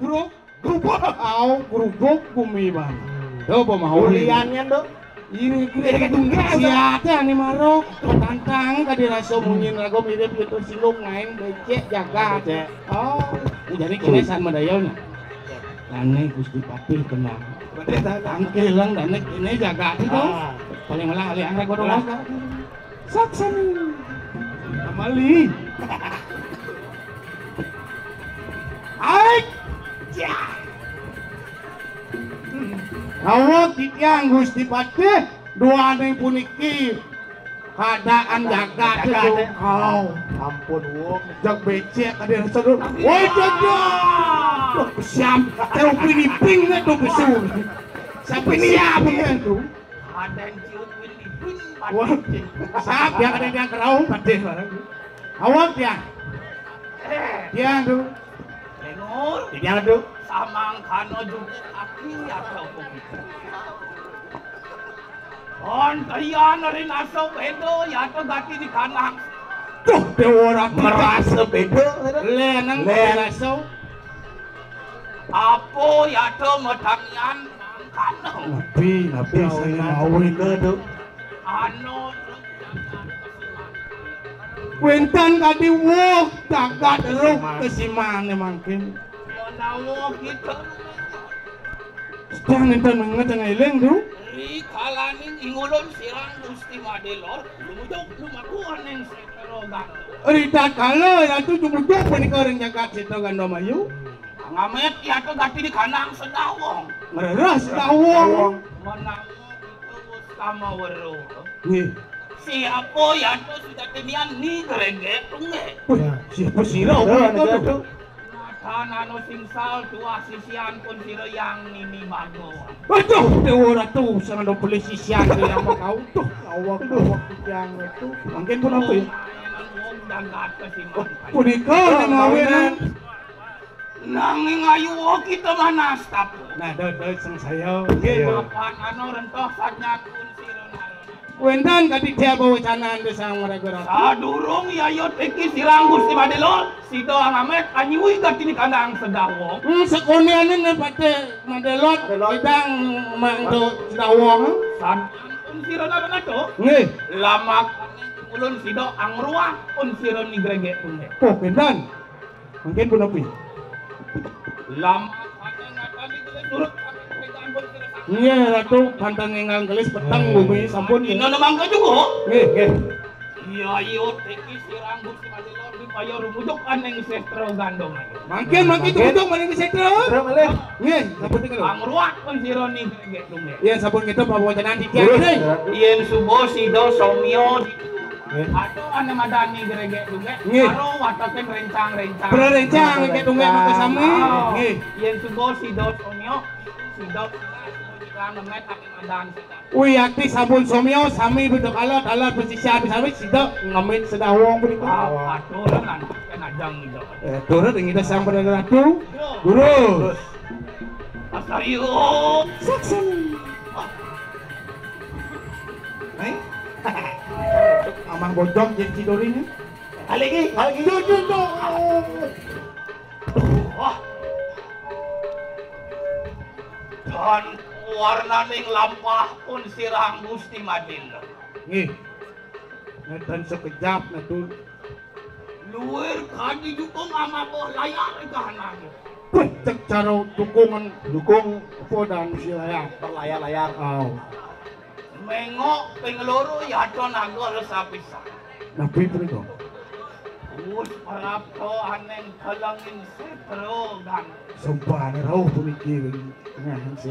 grup grup au grup bumi bang do pemau Kuliannya dong. ini kira siapa nih marok tantang tadi rasa munyin lagu mirip gitu silung main becek jaga cek oh jadi kini san madayona Dane Gusti Patih tenang. Tangke lang dane kini jaga itu. Ah. Paling malah ali angka godong laga. Saksan. Amali. Awak titiang Gusti Patih dua ning puniki. Keadaan jaga itu kau. Ampun wong. jak becek ada yang sedul woi jaga siam tahu piniping na tuh besul siapa siap. Itu Ada yang ciut Filipin. wah siap. Yang ada yang patih barang awak ya Eh, dia tuh. Lengur. dia tuh Samang kano juga aki atau begitu. On kaya na rin aso bedo yato gati di kanang. Tuh dewa merasa bedo lenang Len. berasau apo yato matangian kano nabi nabi saya mau itu tuh ano Wentan tadi wok jagat ruk kesimane mangkin. monawo kita Sedang enten mengeteng eleng tuh ri kalaning ingulon sirang gusti madelor lumudok lumakuan ng seterogan Rita kalau ya tuh cuma dua pun orang jaga situ kan nama yu. ngamet yato gati di kanang sedawong. Mereras tawong. monawo kita bos kama wero Nih, Siapa yang tu sudah temian ni gerenge tunge. wih, siapa sirau kan nano singsal tua sisian pun siro yang nini mago. Aduh, dewa ratu sangat do polisi siang tuh yang mau kau tuh. Awak awak yang itu. Mungkin pun apa ya? Punika yang ngawinan. Nanging ayu wo kita mana stap. Nah, do do sang saya. Kapan ano rentoh saatnya kun siro naron. Wendan kadi dia bawa canan do sang mereka ratu. Sadurung yayo teki sirang gusti madelol. Sido ang amet anyuy gati ni kanang sedawong. Hmm, sekonianin na pati madelot idang mangdo dawong. Sad kun siro naron ato. Nih, Lamak ulun sido ang ruah kun siro ni grege tunge. oh Wendan. Mungkin pun apa? ya? Lamak ada ngatani kule turut Iya, ratu pantang engang gelis petang bumi sampun. Ino naman ka juga. Nggih, nggih. Iya iyo teki sirang gusti madelor di payo rumudok aneng sestro gandong. Mungkin mungkin itu untuk maling sektor. malih. Nggih, sampun tinggal. Ang ruah kun siro ni grege tunge. Iya, sampun kita pawacanan di kiai. Yen subo sido somio Ato ane madani gerege. Nggih. Aro wataken rencang-rencang. Berencang pakai sami. Oh, Nggih. Yen subo sido somio sido sida. Wih, akti sampun somyo sami betul alat alat posisi habis habis sidak ngamit sedawong begitu. Ah, aturan kan kan ajang itu. Eh, turut yang kita sang pada ratu. Guru. Asayo. Saksen. Eh? Amang bojong jadi cidorinya. Aligi. Duh, duh, duh. Wah. Dan warna ning lampah pun sirang Gusti Madil. Nggih. Netan sekejap na tuh. Luwer kadi dukung ama boh layar kahananya. Cek cara dukungan dukung podan silaya Berlayar-layar. aw Mengok pengeloro ya to nagol sa pisa. napi prito Us parap to aneng kalangin setro gan. sumpah na raw pumikir ngahan si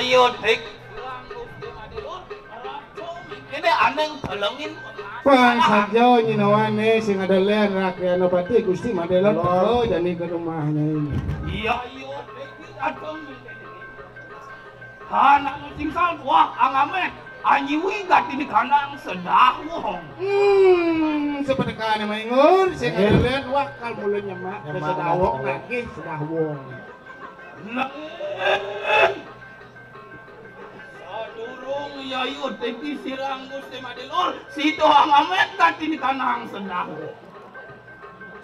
yo tek lang gusti madilo. Para to ini aneng tolongin Wah, saja nyinawane sing ada ler rakyat pati Gusti Madelon oh jadi ke rumahnya ini. Iya iya, adong. Anak nu tinggal wah angame anyiwi gati di kanang sedah wong. Hmm, seperti kan maingur sing ler wakal mulai nyemak ke Nyemak, sedawok nyemak. lagi sedah wong. Nah, Sadurung yayu teki sirang Gusti Madelor, situ angame gati di kanang sedah wong.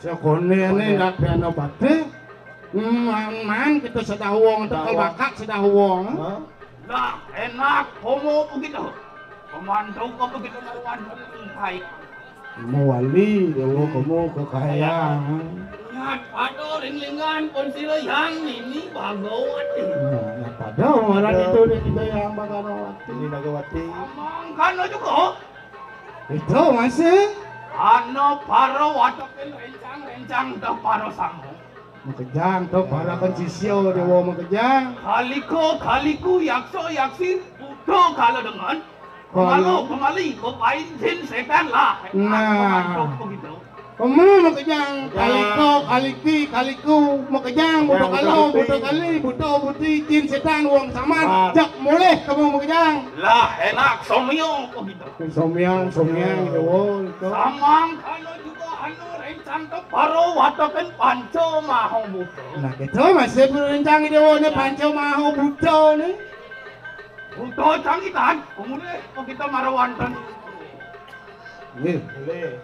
Sekone ini rakyat pati. Hmm, man kita sedah wong tekal bakak sedah wong. Hah? Nah, enak homo begitu. Pemantau kau begitu marwan kai. Mewali, dewa kamu kekayaan. Ingat, ada ringlingan konsilo yang ini bagawat. Nah, pada orang itu dia kita yang bakal waktu. Ini Nagawati. Amang kano juga. Itu masih Ano paro watakin rencang-rencang da paro sango. Makejang tuh para sisyo dewa makejang. Kaliko kaliku yakso yaksi buto kalau dengan Kalau- Pemalo, pemali, ko pain sin setan lah. Nah. Kamu makejang kaliko kaliki kaliku makejang buto Yang kalau buto buto kali. buto buti jin setan uang Ah. saman jak mulai kamu makejang. Lah enak somyo begitu. Somyang somyang dewa itu. Samang anu cantok baru watokin panco maho buto. Nah gitu masih berencang ini wone panco maho buto nih. Buto canggih kan, kemudian kok kita marah wantan. Iya. Boleh.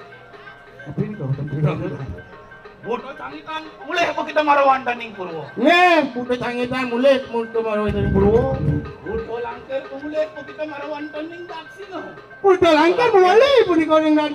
Tapi ini kau tempat berapa? Buto canggih kan, mulai kok kita marah wantan ini purwo. Iya, buto canggih kan, mulai kita marah wantan purwo. Buto langkir, mulai kok kita marah wantan ini. Buto langkir, mulai pun ikan yang dari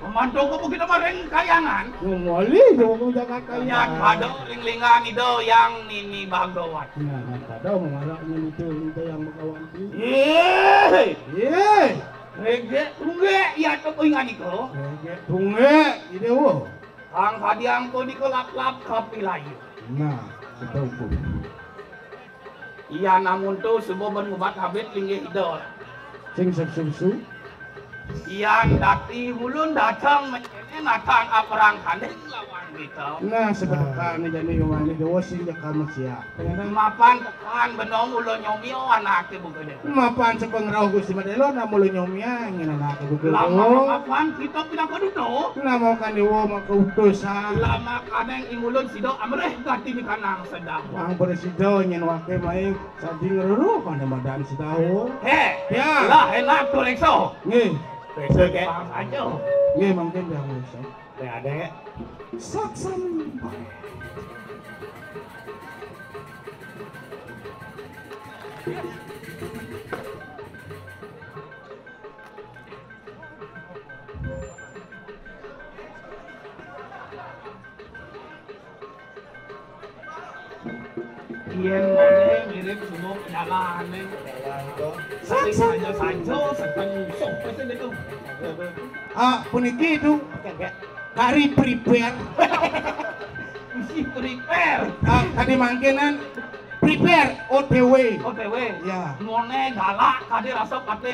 Memantau ko begitu mareng kayangan. Daw mo jaga Yan kaya. pada ringlingan itu yang nini bagawat. Nah, pada mengarah itu itu yang makawanti. Yeay, Ye, rege tungge ya to ko ingan iko. tunge, ide wo. Ang hadiang ko di ko lap-lap kapilayo. Nah, betul bu. Iya namun to subo ban ngubat habit lingge idol. Sing subsusu. Iyan dati hulun datang menyene natang aparang kaneng lawan gitu. Nah, sebentar nih jadi yang mana dewa sing jaka masya. Kadang Mapan tekan benong ulo nyomio anak ke bugede. mapan sa pangraw Gusti Madelo na mulo nyomya nginana ka bukul Lama ko. mapan kita pinakaduto. Na mo kaniwo makautos ha. Lama kaneng ingulon sido amreh gati di kanang sedang. Ang presido nyen wake maing sa dingruru kana madan si tawo. He, Ya. lah enak tuh rekso. Nge, Besok kayak. Paham aja. nge mangkin dah mo sa. Kayak ada ya. Saksan. Iyan mana mirip semua jalan itu. Saling saja saja setang sok pasti itu. Ah, puniki itu kari prepare. Isi prepare. Ah, tadi mangkinan prepare OTW. OTW. Ya. Mone galak kade rasa kali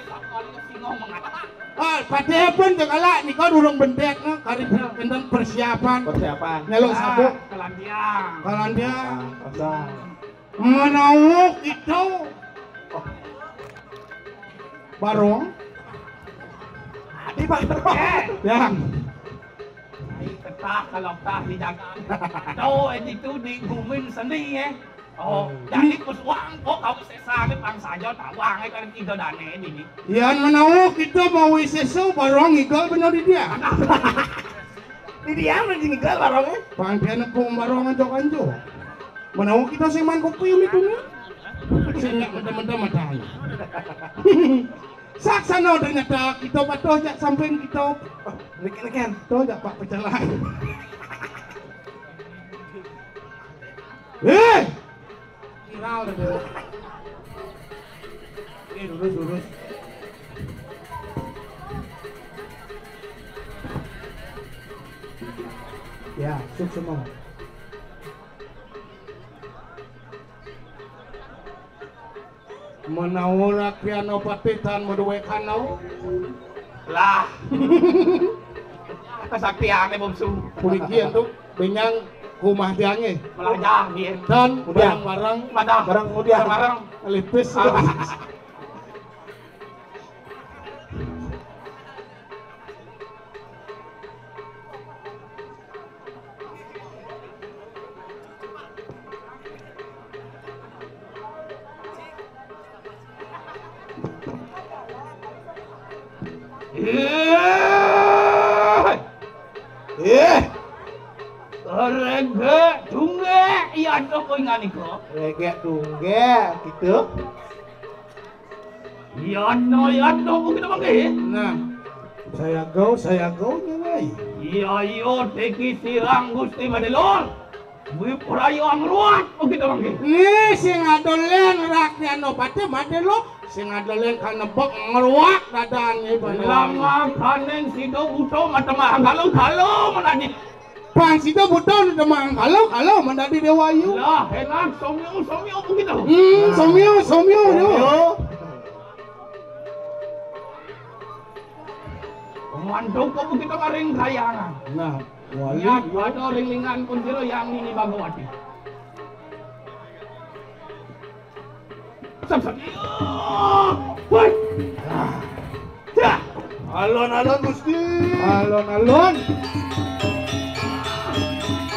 singo mengatakan. Ah, padahal pun tegala ni kau durung bentek no kari enten persiapan. Persiapan. Nyaluk sabuk. Kelandiang. Kalau menawuk itu barong Di barong. yang ketah kalau tah di jalan. Tahu itu di gumin seni eh. Oh, jadi puswang kok kau sesa ni pang saja tawang ay kan ito dane dini. yan menawuk itu mau iseso barong igal benar di dia Di dia mana sini gal barangnya? pang dia nak kong barong anjo anjo menawuk kita sih man kok tuyul itu nih Sing mendem-mendem matahari. Saksana ternyata kita patuh jak sampein kita Leken-leken. Tuh jak pak pecalang. Eh! Viral dia. Eh, lurus, lurus. Ya, suk semua. Menawurak piano patitan maduwe kanau. Lah. Kesaktiannya bumsu. Pulikian tuh benyang rumah diange. Melajah dia. Dan barang-barang Madah. Barang mudia. Barang. lipis. Eh. eh. Regek tungge, gitu. Ya no, ya no, mungkin apa ke? Nah, saya go, saya go, nyai. Ya yo, teki silang gusti madelon. Bui purayo ang ruat kau kita panggil. Nih sing adolen rakyat no pate madelo sing adolen kana bok ngeruak dadane Lama kaneng sido buto mata mah kalau kalau mana ni. Pang sida buton demang kalau kalau mandadi dewayu. Lah, enak somyo somyo begitu. Hmm, somyo somyo yo. Yo. Mantuk kau begitu maring kayangan. Nah, wali ada ringlingan pun siro yang ini bagawati. Woi. Dah. Alon-alon Gusti. alon-alon.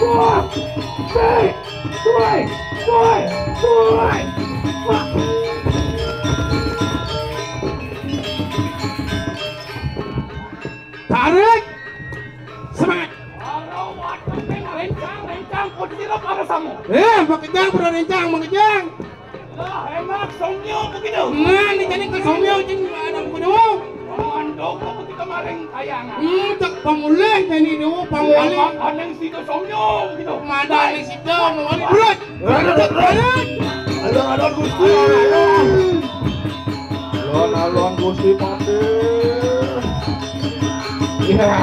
Woi. Woi. Woi. Woi. Woi. Wah. Tarik. Eh, makejang pura rencang, makejang. Lah, enak somyo begitu. Nah, ni jadi ke somyo jeung ada kudu. Mantuk kau begitu maring kayangan. Hmm, tak pamulih jadi dewa pamulih. Lama kaneng sido somyo begitu. Madani sida mawali. Urat. Tarik. Alon-alon Gusti. Alon-alon Gusti Pate. Ya.